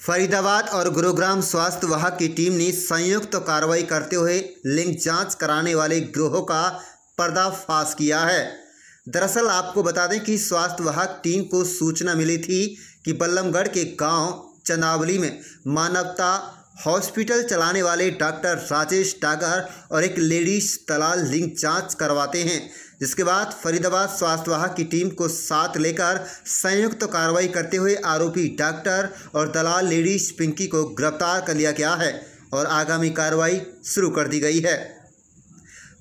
फरीदाबाद और गुरुग्राम स्वास्थ्य विभाग की टीम ने संयुक्त कार्रवाई करते हुए लिंग जाँच कराने वाले गिरोह का पर्दाफाश किया है। दरअसल आपको बता दें कि स्वास्थ्य विभाग टीम को सूचना मिली थी कि बल्लमगढ़ के गाँव चंदावली में मानवता हॉस्पिटल चलाने वाले डॉक्टर राजेश डागर और एक लेडीज़ दलाल लिंग जाँच करवाते हैं। जिसके बाद फरीदाबाद स्वास्थ्य विभाग की टीम को साथ लेकर संयुक्त तो कार्रवाई करते हुए आरोपी डॉक्टर और दलाल लेडीज़ पिंकी को गिरफ़्तार कर लिया गया है और आगामी कार्रवाई शुरू कर दी गई है।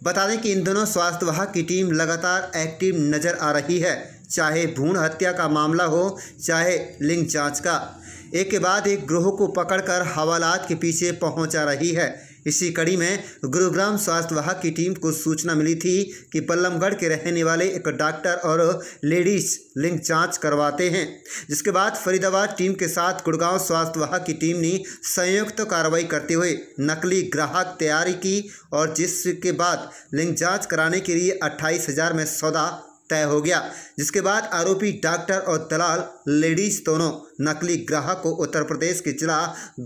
बता दें कि इन दोनों स्वास्थ्य विभाग की टीम लगातार एक्टिव नज़र आ रही है, चाहे भ्रूण हत्या का मामला हो, चाहे लिंग जाँच का। एक के बाद एक ग्रोह को पकड़कर हवालात के पीछे पहुँचा रही है। इसी कड़ी में गुरुग्राम स्वास्थ्य विभाग की टीम को सूचना मिली थी कि पल्लमगढ़ के रहने वाले एक डॉक्टर और लेडीज़ लिंग जाँच करवाते हैं। जिसके बाद फरीदाबाद टीम के साथ गुड़गांव स्वास्थ्य विभाग की टीम ने संयुक्त कार्रवाई करते हुए नकली ग्राहक तैयारी की और जिसके बाद लिंग जाँच कराने के लिए अट्ठाईस में सौदा तय हो गया, जिसके बाद आरोपी डॉक्टर और दलाल, लेडीज़ दोनों नकली ग्राहक को उत्तर प्रदेश के जिला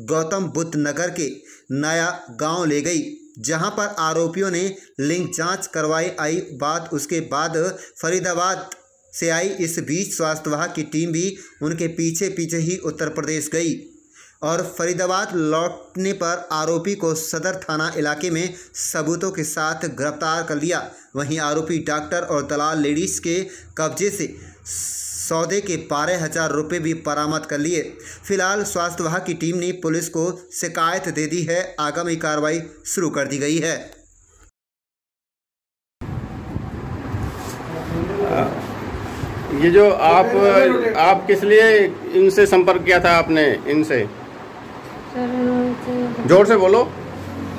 गौतम बुद्ध नगर के नया गाँव ले गई, जहाँ पर आरोपियों ने लिंग जाँच करवाई आई बात। उसके बाद फरीदाबाद से आई इस बीच स्वास्थ्य विभाग की टीम भी उनके पीछे पीछे ही उत्तर प्रदेश गई। और फरीदाबाद लौटने पर आरोपी को सदर थाना इलाके में सबूतों के साथ गिरफ़्तार कर लिया। वहीं आरोपी डॉक्टर और दलाल लेडीज़ के कब्जे से सौदे के बारह हज़ार रुपये भी बरामद कर लिए। फ़िलहाल स्वास्थ्य विभाग की टीम ने पुलिस को शिकायत दे दी है। आगामी कार्रवाई शुरू कर दी गई है। ये जो आप आप किस लिए इनसे संपर्क किया था आपने, इनसे? ज़ोर से बोलो।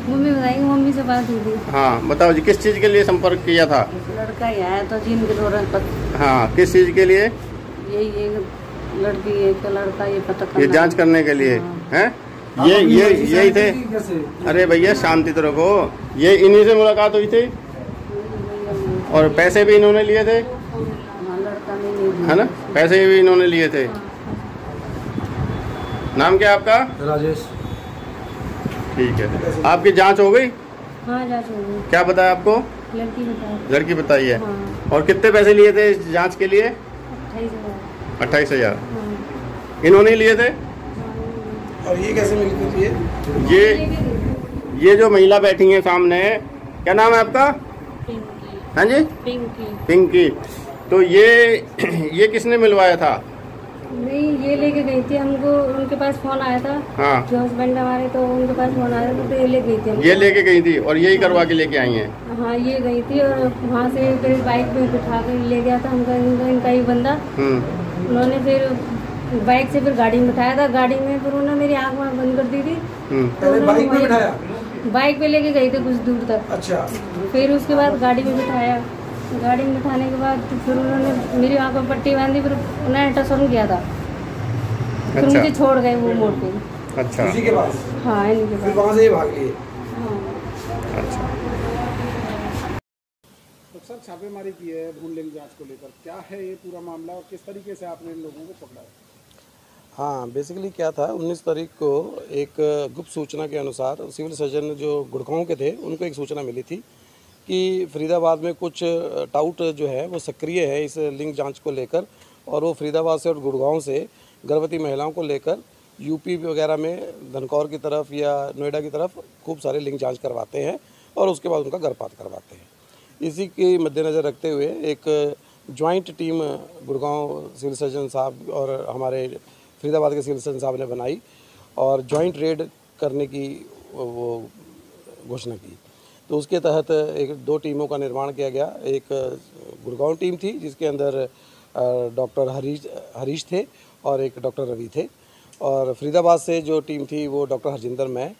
मम्मी बताएँगे मम्मी से बात हुई थी। हाँ बताओ जी किस चीज़ के लिए संपर्क किया था? लड़का ही आया तो जिनके दौरान पत हाँ किस चीज़ के लिए? यही एक लड़की एक लड़का ये पता करना। ये जाँच करने के लिए हाँ। हैं? ये ये यही थे? अरे भैया शांति तो रखो। ये इन्हीं से मुलाकात हुई थी? और पैसे भी इन्होंने लिए थे? हाँ है ना? पैसे भी इन्होंने लिए थे। नाम क्या आपका? राजेश। ठीक है। आपकी जाँच हो गई? हाँ जा छोड़ू क्या बताया आपको? लड़की बताओ लड़की बताई है। हाँ। और कितने पैसे लिए थे इस जाँच के लिए? अट्ठाईस हज़ार। हाँ। इन्होंने लिए थे? और ये कैसे मिलती थी ये? ये ये जो महिला बैठी है सामने क्या नाम है आपका? हाँ जी? पिंकी। पिंकी। तो ये ये किसने मिलवाया था? नहीं ये लेके गई थी हमको उनके पास फ़ोन आया था। हाँ। जो हस्बैंड हमारे तो उनके पास फ़ोन आया था तो ये ले गई थी। ये लेके गई थी और यही करवा के लेके आई हैं? हाँ ये गई थी और वहाँ से फिर बाइक पे बिठा कर ले गया था हमका। इनका इनका ही बंदा। हम्म। उन्होंने फिर बाइक से फिर गाड़ी में बिठाया था। गाड़ी में फिर उन्होंने मेरी आँख वहाँ बंद कर दी थी। हम्म। तो उन्होंने बाइक पे लेके गई थी कुछ दूर तक। अच्छा। फिर उसके बाद गाड़ी में बिठाया। गाड़ी में बिठाने के बाद फिर उन्होंने मेरी आँख में पट्टी बांधी फिर उन्होंने अल्ट्रासाउंड किया था। फिर अच्छा मुझे छोड़ गए वो मोड़ पे अच्छा। उसी के पास? हाँ इनके फिर पास। वहाँ से ही भाग लिए? हाँ। अच्छा। सर छापेमारी की है भून लिंग जाँच को लेकर। क्या है ये पूरा मामला और किस तरीके से आपने इन लोगों को पकड़ा? है हाँ बेसिकली क्या था 19 तारीख को एक गुप्त सूचना के अनुसार सिविल सर्जन जो गुड़गांव के थे उनको एक सूचना मिली थी कि फरीदाबाद में कुछ टाउट जो है वो सक्रिय है इस लिंग जाँच को लेकर। और वो फरीदाबाद से और गुड़गांव से गर्भवती महिलाओं को लेकर यूपी वगैरह में धनकौर की तरफ़ या नोएडा की तरफ़ खूब सारे लिंग जाँच करवाते हैं और उसके बाद उनका गर्भपात करवाते हैं। इसी के मद्देनज़र रखते हुए एक joint team Gurgaon civil surgeon साहब और हमारे फरीदाबाद के सिविल सर्जन साहब ने बनाई और ज्वाइंट रेड करने की वो घोषणा की। तो उसके तहत एक दो टीमों का निर्माण किया गया। एक गुड़गांव टीम थी जिसके अंदर डॉक्टर हरीश हरीश थे और एक डॉक्टर रवि थे। और फरीदाबाद से जो टीम थी वो डॉक्टर हरजिंदर मैं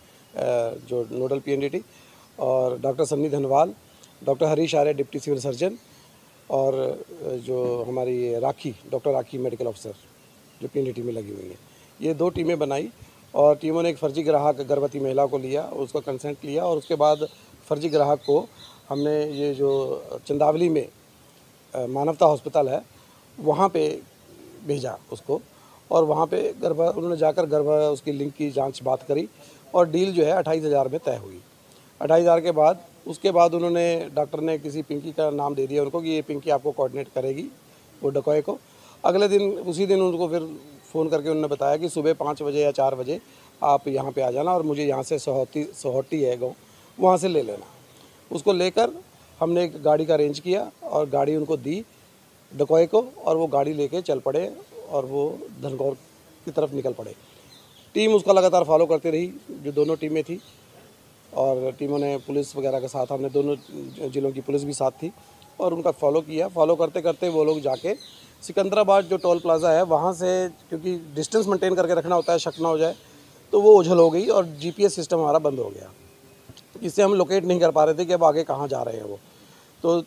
जो नोडल पीएनडीटी और doctor Sunny Dhanwal, doctor Harish Arya, deputy civil surgeon और जो हमारी Rakhi, doctor Rakhi medical officer, जो पीएनडीटी में लगी हुई हैं। ये दो टीमें बनाई और टीमों ने एक फर्जी ग्राहक गर्भवती महिला को लिया, उसका कंसेंट लिया और उसके बाद फर्जी ग्राहक को हमने ये जो चंदावली में मानवता हॉस्पिटल है वहाँ पे भेजा उसको और वहाँ पे गर्भ उन्होंने जाकर गर्भ उसकी लिंक की जाँच बात करी और डील जो है अट्ठाईस हज़ार में तय हुई। अट्ठाईस हज़ार के बाद, उसके बाद उन्होंने डॉक्टर ने किसी पिंकी का नाम दे दिया उनको कि ये पिंकी आपको कोऑर्डिनेट करेगी वो डकॉय को। अगले दिन, उसी दिन उनको फिर फ़ोन करके उन्होंने बताया कि सुबह पाँच बजे या चार बजे आप यहाँ पे आ जाना और मुझे यहाँ से सोहती सोहटी है गाँव, वहाँ से ले लेना। उसको लेकर हमने एक गाड़ी का अरेंज किया और गाड़ी उनको दी डकॉय को और वो गाड़ी लेके चल पड़े और वो धनगौर की तरफ़ निकल पड़े। टीम उसका लगातार फॉलो करती रही, जो दोनों टीमें थी और टीमों ने पुलिस वगैरह के साथ, हमने दोनों जिलों की पुलिस भी साथ थी और उनका फॉलो किया। फॉलो करते करते वो लोग जाके सिकंदराबाद जो टोल प्लाज़ा है, वहाँ से क्योंकि डिस्टेंस मेंटेन करके रखना होता है, शक ना हो जाए तो वो उछल हो गई और जीपीएस सिस्टम हमारा बंद हो गया। इससे हम लोकेट नहीं कर पा रहे थे कि अब आगे कहाँ जा रहे हैं वो। तो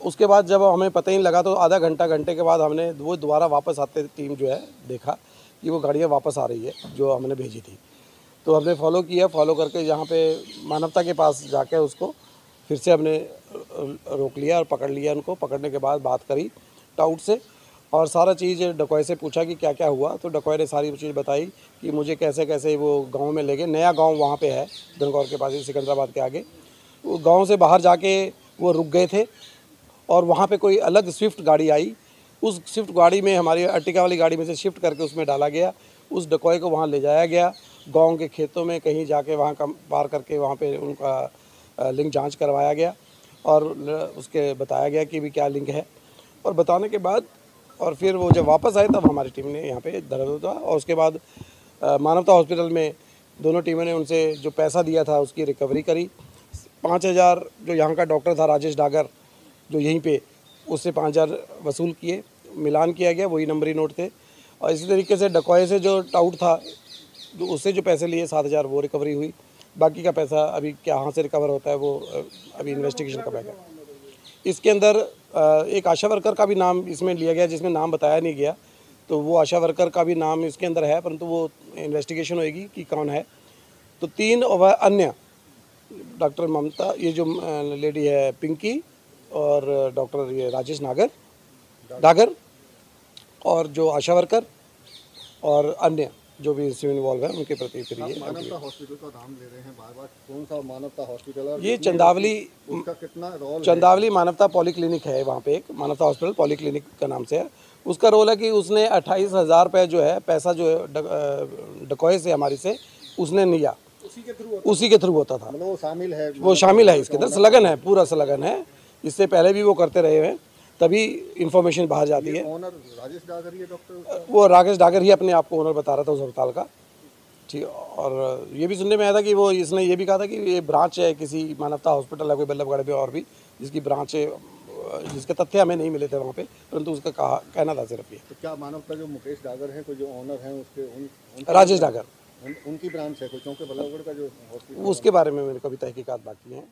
उसके बाद जब हमें पता ही नहीं लगा तो आधा घंटा, घंटे के बाद हमने वो दोबारा वापस आते टीम जो है, देखा कि वो गाड़ियाँ वापस आ रही है, जो हमने भेजी थी। तो हमने फॉलो किया फॉलो करके यहाँ पे मानवता के पास जाके उसको फिर से हमने रोक लिया और पकड़ लिया उनको। पकड़ने के बाद बात करी टाउट से और सारा चीज़ डकॉय से पूछा कि क्या क्या हुआ। तो डकॉय ने सारी चीज़ बताई कि मुझे कैसे कैसे वो गाँव में ले गए। नया गाँव वहाँ पे है धनगौर के पास, सिकंदराबाद के आगे। वो गाँव से बाहर जाके वो रुक गए थे। और वहाँ पे कोई अलग स्विफ्ट गाड़ी आई। उस स्विफ्ट गाड़ी में, हमारी अर्टिका वाली गाड़ी में से शिफ्ट करके उसमें डाला गया। उस डकॉय को वहाँ ले जाया गया। गाँव के खेतों में कहीं जाके वहाँ का पार करके वहाँ पे उनका लिंक जाँच करवाया गया और उसके बताया गया कि भी क्या लिंक है। और बताने के बाद, और फिर वो जब वापस आए तब हमारी टीम ने यहाँ पे दर्द हुआ और उसके बाद मानवता हॉस्पिटल में दोनों टीमों ने उनसे जो पैसा दिया था उसकी रिकवरी करी। पाँच हज़ार जो यहाँ का डॉक्टर था राजेश डागर जो यहीं पे उससे पाँच हज़ार वसूल किए, मिलान किया गया वही नंबरी नोट थे। और इसी तरीके से डकॉय से जो टाउट था, जो उससे जो पैसे लिए सात हज़ार, वो रिकवरी हुई। बाकी का पैसा अभी क्या कहाँ से रिकवर होता है, वो अभी इन्वेस्टिगेशन का है। इसके अंदर एक आशा वर्कर का भी नाम इसमें लिया गया, जिसमें नाम बताया नहीं गया। तो वो आशा वर्कर का भी नाम इसके अंदर है, परंतु वो इन्वेस्टिगेशन होएगी कि कौन है। तो तीन और अन्य डॉक्टर ममता, ये जो लेडी है पिंकी और डॉक्टर ये राजेश नागर डागर और जो आशा वर्कर और अन्य जो भी इसमें इन्वॉल्व है उनके प्रति फिर ये मानवता हॉस्पिटल का नाम ले रहे हैं बार बार कौन सा मानवता हॉस्पिटल है ये चंदावली उसका कितना रोल चंदावली मानवता पॉलीक्लिनिक है वहाँ पे एक मानवता हॉस्पिटल पॉलीक्लिनिक का नाम से है। उसका रोल है कि उसने अट्ठाईस हज़ार रुपये जो है पैसा जो है डकॉय से हमारी से उसने लिया। उसी के थ्रू होता था। मतलब वो शामिल है वो शामिल है इसके अंदर संलग्न है पूरा संलग्न है। इससे पहले भी वो करते रहे हैं तभी इन्फॉर्मेशन बाहर जाती है। ओनर राजेश डागर डॉक्टर वो राकेश डागर ही अपने आप को ओनर बता रहा था उस अस्पताल का। ठीक और ये भी सुनने में आया था कि वो इसने ये भी कहा था कि ये ब्रांच है किसी मानवता हॉस्पिटल है कोई बल्लभगढ़ में और भी जिसकी ब्रांच है जिसके तथ्य हमें नहीं मिले थे वहाँ पे परंतु उसका कहा कहना था सिर्फ़ ये। तो क्या मानवता जो मुकेश डागर है कोई जो ओनर है उसके उन, उन, राजेश डागर। उन, उनकी ब्रांच है कोई क्योंकि बल्लभगढ़ का जो हॉस्पिटल उसके बारे में मेरे को अभी तहकीकात बाकी हैं।